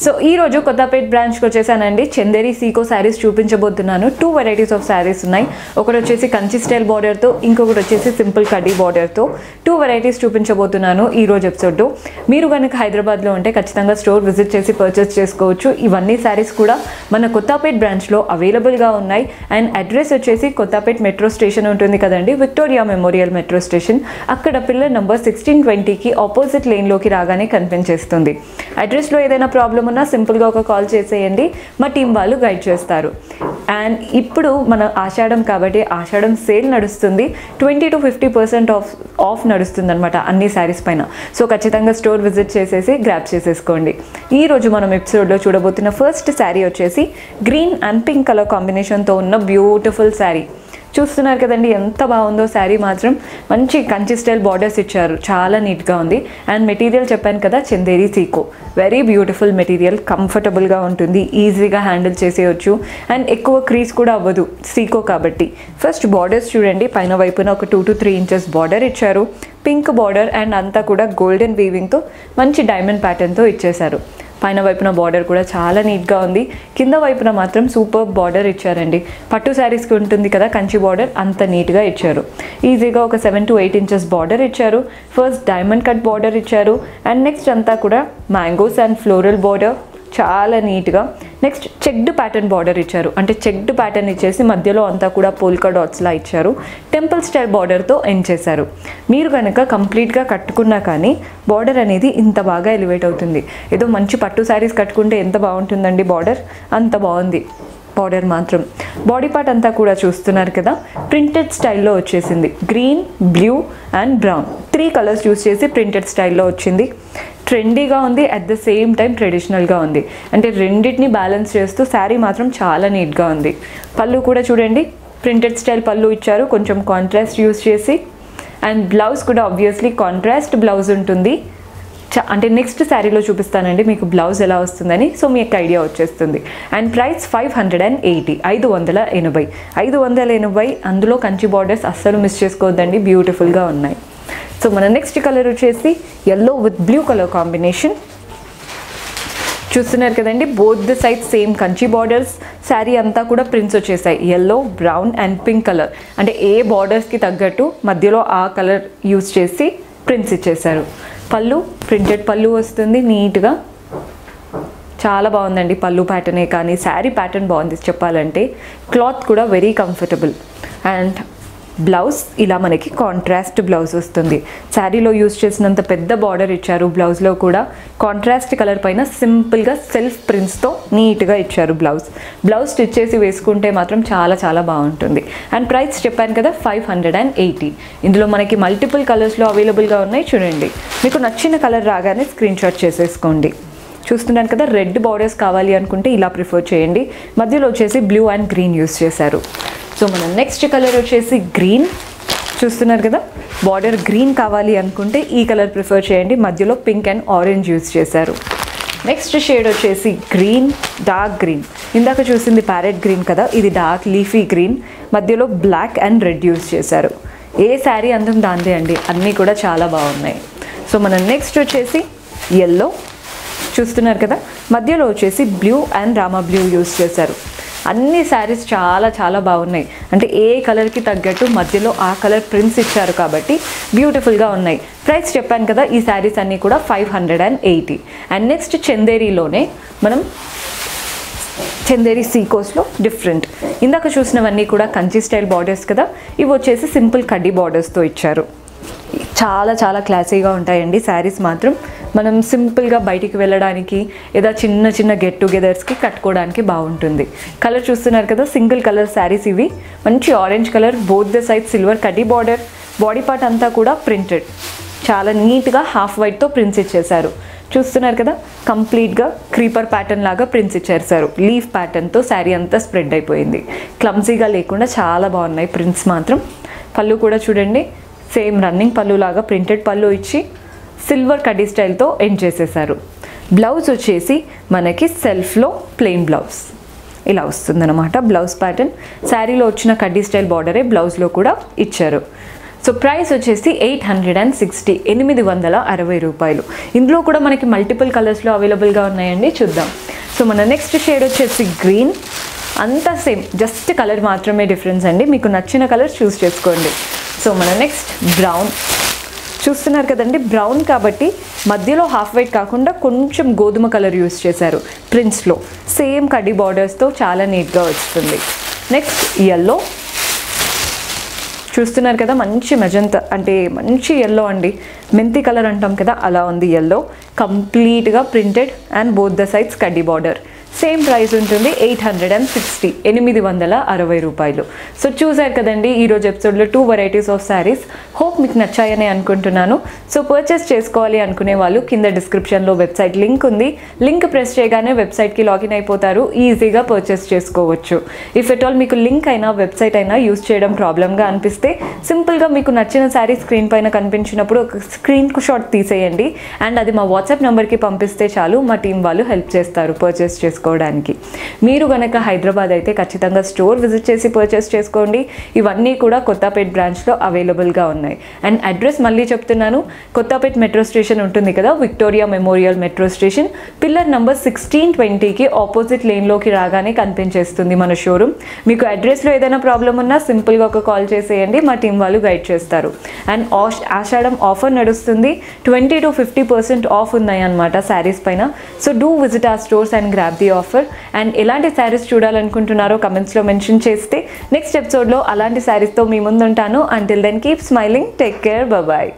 So ఈ రోజు కొత్తపేట్ బ్రాంచ్కి వచ్చేసానండి. చందేరి సీకో శారీస్ చూపించబోతున్నాను. టూ వెరైటీస్ ఆఫ్ శారీస్ ఉన్నాయి. ఒకటి వచ్చేసి కంచి స్టైల్ బార్డర్తో ఇంకొకటి వచ్చేసి సింపుల్ కడ్డీ బార్డర్తో టూ వెరైటీస్ చూపించబోతున్నాను ఈరోజు రోజు ఎపిసోడ్లో మీరు కనుక హైదరాబాద్లో ఉంటే ఖచ్చితంగా స్టోర్ విజిట్ చేసి పర్చేస్ చేసుకోవచ్చు. ఇవన్నీ శారీస్ కూడా మన కొత్తపేట్ బ్రాంచ్లో అవైలబుల్గా ఉన్నాయి. అండ్ అడ్రస్ వచ్చేసి కొత్తపేట్ మెట్రో స్టేషన్ ఉంటుంది కదండి. విక్టోరియా మెమోరియల్ మెట్రో స్టేషన్ అక్కడ పిల్లర్ నంబర్ సిక్స్టీన్ ట్వంటీకి ఆపోజిట్ లేన్లోకి రాగానే కనిపించేస్తుంది అడ్రస్లో ఏదైనా ప్రాబ్లం ఉన్నా సింపుల్గా ఒక కాల్ చేసేయండి. మా టీం వాళ్ళు గైడ్ చేస్తారు. అండ్ ఇప్పుడు మన ఆషాఢం కాబట్టి ఆషాఢం సేల్ నడుస్తుంది. Twenty to fifty percent off off నడుస్తుంది అనమాట అన్ని శారీస్ పైన. సో ఖచ్చితంగా స్టోర్ విజిట్ చేసేసి గ్రాప్ చేసేసుకోండి. ఈ రోజు మనం ఎపిసోడ్లో చూడబోతున్న ఫస్ట్ శారీ వచ్చేసి గ్రీన్ అండ్ పింక్ కలర్ కాంబినేషన్తో ఉన్న బ్యూటిఫుల్ శారీ. చూస్తున్నారు కదండి ఎంత బాగుందో శారీ మాత్రం. మంచి కంచి స్టైల్ బార్డర్స్ ఇచ్చారు. చాలా నీట్గా ఉంది. అండ్ మెటీరియల్ చెప్పాను కదా చందేరి సీకో వెరీ బ్యూటిఫుల్ మెటీరియల్. కంఫర్టబుల్గా ఉంటుంది. ఈజీగా హ్యాండిల్ చేసేయచ్చు. అండ్ ఎక్కువ క్రీజ్ కూడా అవ్వదు. సీకో కాబట్టి. ఫస్ట్ బార్డర్స్ చూడండి. పైన వైపున ఒక two to three inches border ఇచ్చారు. పింక్ బార్డర్ అండ్ అంతా కూడా గోల్డెన్ వీవింగ్తో మంచి డైమండ్ ప్యాటర్న్తో ఇచ్చేశారు. పైన వైపున బార్డర్ కూడా చాలా నీట్గా ఉంది. కింద వైపున మాత్రం సూపర్ బార్డర్ ఇచ్చారండి. పట్టు శారీస్కి ఉంటుంది కదా కంచి బార్డర్ అంత నీట్గా ఇచ్చారు. ఈజీగా ఒక seven to eight inches border ఇచ్చారు. ఫస్ట్ డైమండ్ కట్ బార్డర్ ఇచ్చారు. అండ్ నెక్స్ట్ అంతా కూడా మ్యాంగోస్ అండ్ ఫ్లోరల్ బార్డర్ చాలా నీట్గా నెక్స్ట్ చెక్డ్ ప్యాటర్న్ బార్డర్ ఇచ్చారు. అంటే చెక్డ్ ప్యాటర్న్ ఇచ్చేసి మధ్యలో అంతా కూడా పోల్కా డాట్స్లా ఇచ్చారు. టెంపుల్ స్టైల్ బార్డర్తో ఎండ్ చేశారు. మీరు కనుక కంప్లీట్గా కట్టుకున్నా కానీ బార్డర్ అనేది ఇంత బాగా ఎలివేట్ అవుతుంది. ఏదో మంచి పట్టు శారీస్ కట్టుకుంటే ఎంత బాగుంటుందండి బార్డర్ అంత బాగుంది బార్డర్ మాత్రం. బాడీ పార్ట్ అంతా కూడా చూస్తున్నారు కదా? ప్రింటెడ్ స్టైల్లో వచ్చేసింది. Green blue and brown three colours use చేసి ప్రింటెడ్ స్టైల్లో వచ్చింది. ట్రెండీగా ఉంది అట్ ద సేమ్ టైం ట్రెడిషనల్గా ఉంది. అంటే రెండింటిని బ్యాలెన్స్ చేస్తూ శారీ మాత్రం చాలా నీట్గా ఉంది. పళ్ళు కూడా చూడండి ప్రింటెడ్ స్టైల్ పళ్ళు ఇచ్చారు కొంచెం కాంట్రాస్ట్ యూస్ చేసి. అండ్ బ్లౌజ్ కూడా ఆబ్వియస్లీ కాంట్రాస్ట్ బ్లౌజ్ ఉంటుంది. చ- అంటే నెక్స్ట్ శారీలో చూపిస్తానండి మీకు బ్లౌజ్ ఎలా వస్తుందని. సో మీకు ఐడియా వచ్చేస్తుంది. And price five hundred and eighty ఐదు వందల ఎనభై. ఐదు వందల ఎనభై అందులో కంచి బార్డర్స్ అస్సలు మిస్ చేసుకోవద్దండి బ్యూటిఫుల్గా ఉన్నాయి. సో మన నెక్స్ట్ కలర్ వచ్చేసి yellow with blue colour combination చూస్తున్నారు కదండి both the side same Kanchi borders sari అంతా కూడా ప్రింట్స్ వచ్చేసాయి. Yellow brown and pink colour అంటే ఏ బార్డర్స్కి తగ్గట్టు మధ్యలో ఆ కలర్ యూస్ చేసి ప్రింట్స్ ఇచ్చేసారు పళ్ళు ప్రింటెడ్ పళ్ళు వస్తుంది నీట్గా. చాలా బాగుందండి పళ్ళు ప్యాటర్నే కానీ. శారీ ప్యాటర్న్ బాగుంది చెప్పాలంటే. క్లాత్ కూడా వెరీ కంఫర్టబుల్ అండ్ బ్లౌజ్ ఇలా మనకి కాంట్రాస్ట్ బ్లౌజ్ వస్తుంది. శారీలో యూజ్ చేసినంత పెద్ద బార్డర్ ఇచ్చారు. బ్లౌజ్లో కూడా కాంట్రాస్ట్ కలర్ పైన సింపుల్గా సెల్ఫ్ ప్రింట్స్తో నీట్గా ఇచ్చారు బ్లౌజ్. బ్లౌజ్ స్టిచ్ చేసి వేసుకుంటే మాత్రం చాలా చాలా బాగుంటుంది. అండ్ ప్రైస్ చెప్పాను కదా ఫైవ్ హండ్రెడ్ అండ్ ఎయిటీ ఇందులో మనకి మల్టిపుల్ కలర్స్లో అవైలబుల్గా ఉన్నాయి చూడండి. మీకు నచ్చిన కలర్ రాగానే స్క్రీన్ షాట్ చేసేసుకోండి. చూస్తున్నాను కదా రెడ్ బార్డర్స్ కావాలి అనుకుంటే ఇలా ప్రిఫర్ చేయండి. మధ్యలో వచ్చేసి బ్లూ అండ్ గ్రీన్ యూస్ చేశారు. సో మన నెక్స్ట్ కలర్ వచ్చేసి గ్రీన్ చూస్తున్నారు కదా? బార్డర్ గ్రీన్ కావాలి అనుకుంటే ఈ కలర్ ప్రిఫర్ చేయండి. మధ్యలో పింక్ అండ్ ఆరెంజ్ యూస్ చేశారు. నెక్స్ట్ షేడ్ వచ్చేసి గ్రీన్ డార్క్ గ్రీన్ ఇందాక చూసింది ప్యారెట్ గ్రీన్ కదా? ఇది డార్క్ లీఫీ గ్రీన్ మధ్యలో బ్లాక్ అండ్ రెడ్ యూస్ చేశారు. ఏ శారీ అందం దాందే అండి. అన్నీ కూడా చాలా బాగున్నాయి. సో మన నెక్స్ట్ వచ్చేసి ఎల్లో చూస్తున్నారు కదా? మధ్యలో వచ్చేసి blue and Rama blue use చేశారు. అన్ని శారీస్ చాలా చాలా బాగున్నాయి. అంటే ఏ కలర్కి తగ్గట్టు మధ్యలో ఆ కలర్ ప్రింట్స్ ఇచ్చారు కాబట్టి బ్యూటిఫుల్గా ఉన్నాయి. ప్రైస్ చెప్పాను కదా ఈ శారీస్ అన్నీ కూడా five hundred and eighty. And next చందేరిలోనే మనం చందేరి సీకోస్లో డిఫరెంట్. ఇందాక చూసినవన్నీ కూడా కంచి స్టైల్ బార్డర్స్ కదా ఇవి వచ్చేసి సింపుల్ కడ్డీ బార్డర్స్తో ఇచ్చారు. చాలా చాలా క్లాసీగా ఉంటాయండి శారీస్ మాత్రం. మనం సింపుల్గా బయటికి వెళ్ళడానికి ఏదో చిన్న చిన్న గెట్ టుగెదర్స్కి కట్టుకోవడానికి బాగుంటుంది. కలర్ చూస్తున్నారు కదా సింగిల్ కలర్ శారీస్ ఇవి. మంచి orange colour both the side silver కడ్డీ బార్డర్ బాడీ పార్ట్ అంతా కూడా ప్రింటెడ్ చాలా నీట్గా హాఫ్ వైట్తో ప్రింట్స్ ఇచ్చేశారు. చూస్తున్నారు కదా కంప్లీట్గా క్రీపర్ ప్యాటర్న్ లాగా ప్రింట్స్ ఇచ్చేసారు లీఫ్ ప్యాటర్న్తో శారీ అంతా స్ప్రెడ్ అయిపోయింది. క్లమ్సీగా లేకుండా చాలా బాగున్నాయి ప్రింట్స్ మాత్రం. పళ్ళు కూడా చూడండి సేమ్ రన్నింగ్ పళ్ళు లాగా ప్రింటెడ్ పళ్ళు ఇచ్చి సిల్వర్ కడ్డీ స్టైల్తో ఎండ్ చేసేసారు. బ్లౌజ్ వచ్చేసి మనకి సెల్ఫ్లో ప్లెయిన్ బ్లౌజ్ ఇలా వస్తుందన్నమాట. బ్లౌజ్ ప్యాటర్న్ శారీలో వచ్చిన కడ్డీ స్టైల్ బార్డరే బ్లౌజ్లో కూడా ఇచ్చారు. సో ప్రైస్ వచ్చేసి ఎయిట్ హండ్రెడ్ అండ్ సిక్స్టీ ఎనిమిది వందల అరవై రూపాయలు. ఇందులో కూడా మనకి మల్టిపుల్ కలర్స్లో అవైలబుల్గా ఉన్నాయండి. చూద్దాం. సో మన నెక్స్ట్ షేడ్ వచ్చేసి గ్రీన్ అంతా సేమ్ జస్ట్ కలర్ మాత్రమే డిఫరెన్స్ అండి. మీకు నచ్చిన కలర్ చూస్ చేసుకోండి. సో మన నెక్స్ట్ బ్రౌన్ చూస్తున్నారు కదండి బ్రౌన్ కాబట్టి మధ్యలో హాఫ్ వైట్ కాకుండా కొంచెం గోధుమ కలర్ యూస్ చేశారు. ప్రింట్స్లో సేమ్ కడ్డీ బార్డర్స్తో చాలా నీట్గా వస్తుంది. నెక్స్ట్ ఎల్లో చూస్తున్నారు కదా మంచి మెజంత అంటే మంచి ఎల్లో అండి. మెంతి కలర్ అంటాం కదా అలా ఉంది ఎల్లో కంప్లీట్గా printed and both the sides కడ్డీ బార్డర్ సేమ్ ప్రైస్ ఉంటుంది ఎయిట్ హండ్రెడ్ అండ్ సిక్స్టీ ఎనిమిది వందల అరవై రూపాయలు. సో చూసారు కదండి ఈరోజు ఎపిసోడ్లో two varieties of saris hope మీకు నచ్చాయని అనుకుంటున్నాను. సో పర్చేస్ చేసుకోవాలి అనుకునే వాళ్ళు కింద డిస్క్రిప్షన్లో వెబ్సైట్ లింక్ ఉంది. లింక్ ప్రెస్ చేయగానే వెబ్సైట్కి లాగిన్ అయిపోతారు. ఈజీగా పర్చేస్ చేసుకోవచ్చు. ఇఫ్ ఎట్ ఆల్ మీకు లింక్ అయినా వెబ్సైట్ అయినా యూస్ చేయడం ప్రాబ్లమ్గా అనిపిస్తే సింపుల్గా మీకు నచ్చిన శారీ స్క్రీన్ పైన కనిపించినప్పుడు ఒక స్క్రీన్ షాట్ తీసేయండి. అండ్ అది మా వాట్సాప్ నెంబర్కి పంపిస్తే చాలు మా టీం వాళ్ళు హెల్ప్ చేస్తారు పర్చేస్ చేసుకో చేసుకోవడానికి. మీరు కనుక హైదరాబాద్ అయితే ఖచ్చితంగా స్టోర్ విజిట్ చేసి పర్చేస్ చేసుకోండి. ఇవన్నీ కూడా కొత్తపేట్ బ్రాంచ్లో అవైలబుల్గా ఉన్నాయి. అండ్ అడ్రస్ మళ్ళీ చెప్తున్నాను. కొత్తపేట్ మెట్రో స్టేషన్ ఉంటుంది కదా Victoria Memorial metro station pillar number sixteen ట్వంటీకి ఆపోజిట్ లేన్లోకి రాగానే కనిపించేస్తుంది మన షోరూమ్ మీకు అడ్రస్లో ఏదైనా ప్రాబ్లం ఉన్నా సింపుల్గా ఒక కాల్ చేసేయండి. మా టీం వాళ్ళు గైడ్ చేస్తారు. అండ్ ఆష్ ఆషాఢం ఆఫర్ నడుస్తుంది. Twenty to fifty percent off ఉన్నాయి అనమాట శారీస్ పైన. సో డూ విజిట్ ఆ stores and grab the offer and ఎలాంటి శారీస్ చూడాలనుకుంటున్నారో కమెంట్స్లో మెన్షన్ చేస్తే నెక్స్ట్ ఎపిసోడ్లో అలాంటి శారీస్తో మీ ముందుంటాను. Until then keep smiling take care bye